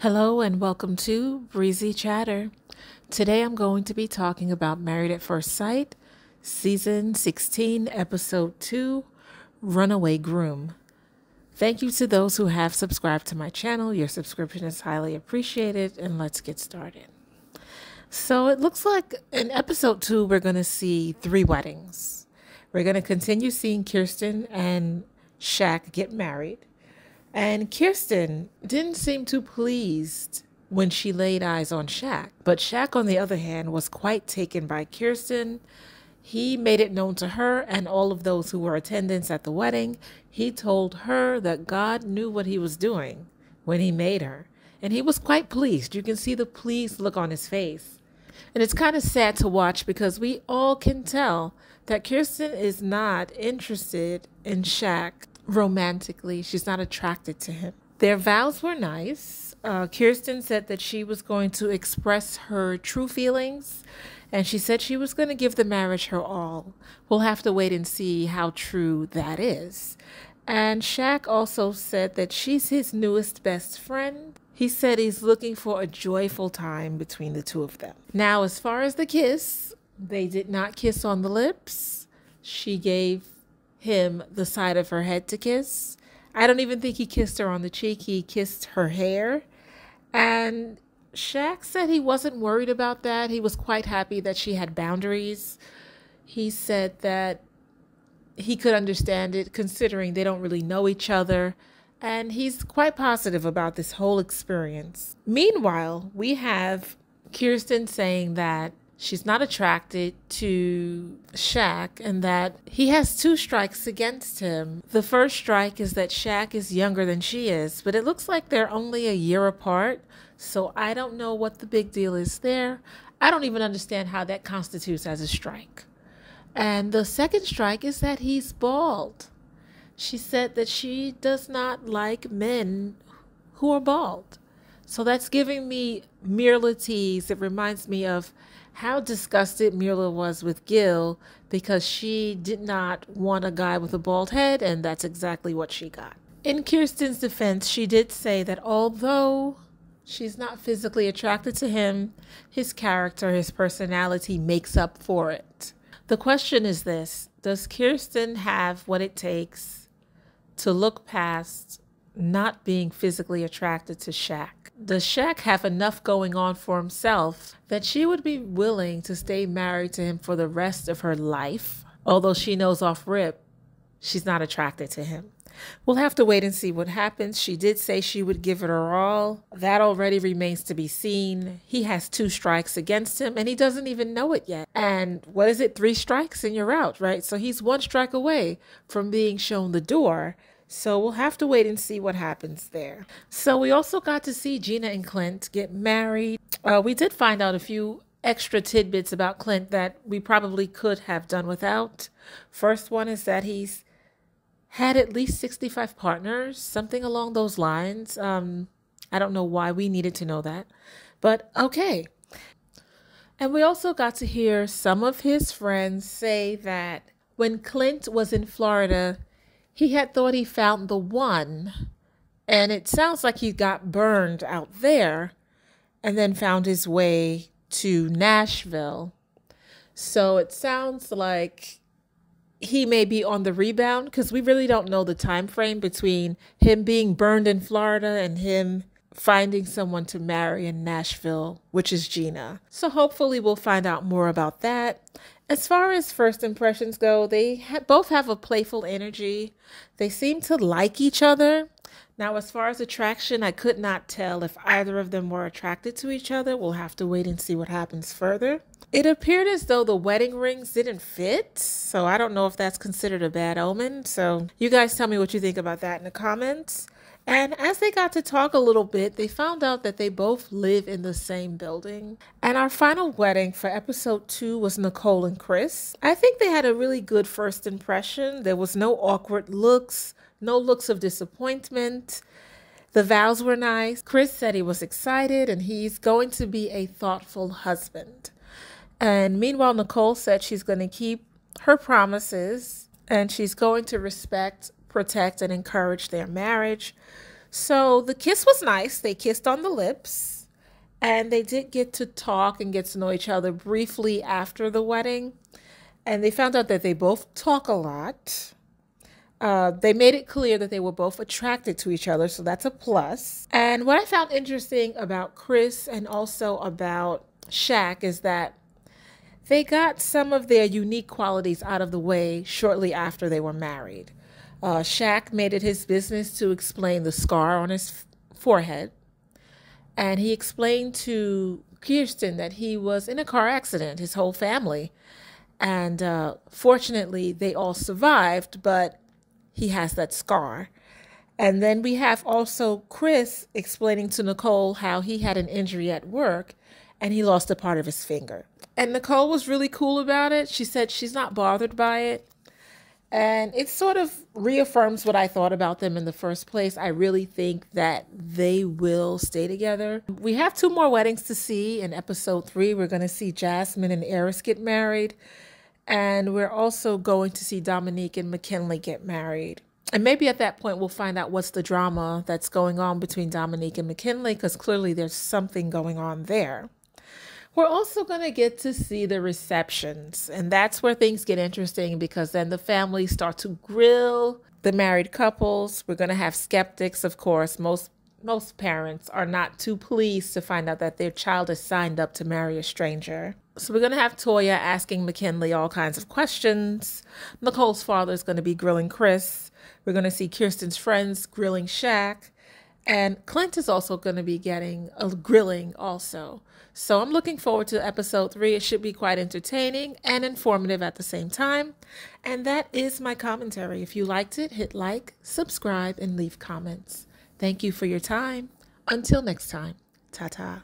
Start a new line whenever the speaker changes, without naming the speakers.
Hello and welcome to Breezy Chatter. Today I'm going to be talking about Married at First Sight, Season 16, Episode 2 Runaway Groom. Thank you to those who have subscribed to my channel. Your subscription is highly appreciated, and let's get started. So it looks like in Episode 2, we're going to see three weddings. We're going to continue seeing Kirsten and Shaq get married. And Kirsten didn't seem too pleased when she laid eyes on Shaq. But Shaq, on the other hand, was quite taken by Kirsten. He made it known to her and all of those who were attendants at the wedding. He told her that God knew what he was doing when he made her. And he was quite pleased. You can see the pleased look on his face. And it's kind of sad to watch because we all can tell that Kirsten is not interested in Shaq romantically. She's not attracted to him. Their vows were nice. Uh, Kirsten said that she was going to express her true feelings, and she said she was going to give the marriage her all. We'll have to wait and see how true that is. And Shaq also said that she's his newest best friend. He said he's looking for a joyful time between the two of them. Now, as far as the kiss, they did not kiss on the lips. She gave him the side of her head to kiss. I don't even think he kissed her on the cheek. He kissed her hair. And Shaq said he wasn't worried about that. He was quite happy that she had boundaries. He said that he could understand it considering they don't really know each other. And he's quite positive about this whole experience. Meanwhile, we have Kirsten saying that she's not attracted to Shaq and that he has two strikes against him. The first strike is that Shaq is younger than she is, but it looks like they're only a year apart. So I don't know what the big deal is there. I don't even understand how that constitutes as a strike. And the second strike is that he's bald. She said that she does not like men who are bald. So that's giving me Myrla tease. It reminds me of how disgusted Myrla was with Gil because she did not want a guy with a bald head, and that's exactly what she got. In Kirsten's defense, she did say that although she's not physically attracted to him, his character, his personality makes up for it. The question is this Does Kirsten have what it takes to look past not being physically attracted to Shaq? Does Shaq have enough going on for himself that she would be willing to stay married to him for the rest of her life? Although she knows off rip she's not attracted to him. We'll have to wait and see what happens. She did say she would give it her all. That already remains to be seen. He has two strikes against him and he doesn't even know it yet. And what is it? Three strikes and you're out, right? So he's one strike away from being shown the door. So we'll have to wait and see what happens there. So we also got to see Gina and Clint get married. Uh, we did find out a few extra tidbits about Clint that we probably could have done without. First one is that he's had at least 65 partners, something along those lines. Um, I don't know why we needed to know that, but okay. And we also got to hear some of his friends say that when Clint was in Florida, he had thought he found the one, and it sounds like he got burned out there and then found his way to Nashville. So it sounds like he may be on the rebound because we really don't know the time frame between him being burned in Florida and him finding someone to marry in Nashville, which is Gina. So hopefully we'll find out more about that. As far as first impressions go, they ha- both have a playful energy. They seem to like each other. Now, as far as attraction, I could not tell if either of them were attracted to each other. We'll have to wait and see what happens further. It appeared as though the wedding rings didn't fit, so I don't know if that's considered a bad omen. So, you guys tell me what you think about that in the comments. And as they got to talk a little bit, they found out that they both live in the same building. And our final wedding for episode two was Nicole and Chris. I think they had a really good first impression. There was no awkward looks, no looks of disappointment. The vows were nice. Chris said he was excited and he's going to be a thoughtful husband. And meanwhile, Nicole said she's going to keep her promises and she's going to respect protect, and encourage their marriage. So the kiss was nice. They kissed on the lips and they did get to talk and get to know each other briefly after the wedding. And they found out that they both talk a lot. Uh, they made it clear that they were both attracted to each other, so that's a plus. And what I found interesting about Chris and also about Shaq is that they got some of their unique qualities out of the way shortly after they were married. Uh, Shaq made it his business to explain the scar on his forehead. And he explained to Kirsten that he was in a car accident, his whole family. And uh, fortunately, they all survived, but he has that scar. And then we have also Chris explaining to Nicole how he had an injury at work and he lost a part of his finger. And Nicole was really cool about it. She said she's not bothered by it. And it sort of reaffirms what I thought about them in the first place. I really think that they will stay together. We have two more weddings to see. In episode three, we're going to see Jasmine and Airris get married. And we're also going to see Domynique and Mackinley get married. And maybe at that point, we'll find out what's the drama that's going on between Domynique and Mackinley, because clearly there's something going on there. We're also going to get to see the receptions, and that's where things get interesting because then the families start to grill the married couples. We're going to have skeptics, of course. Most most parents are not too pleased to find out that their child is signed up to marry a stranger. So we're going to have Toya asking Mackinley all kinds of questions. Nicole's father is going to be grilling Chris. We're going to see Kirsten's friends grilling Shaq. And Clint is also going to be getting a grilling also. So I'm looking forward to episode three. It should be quite entertaining and informative at the same time. And that is my commentary. If you liked it, hit like, subscribe, and leave comments. Thank you for your time. Until next time, ta ta.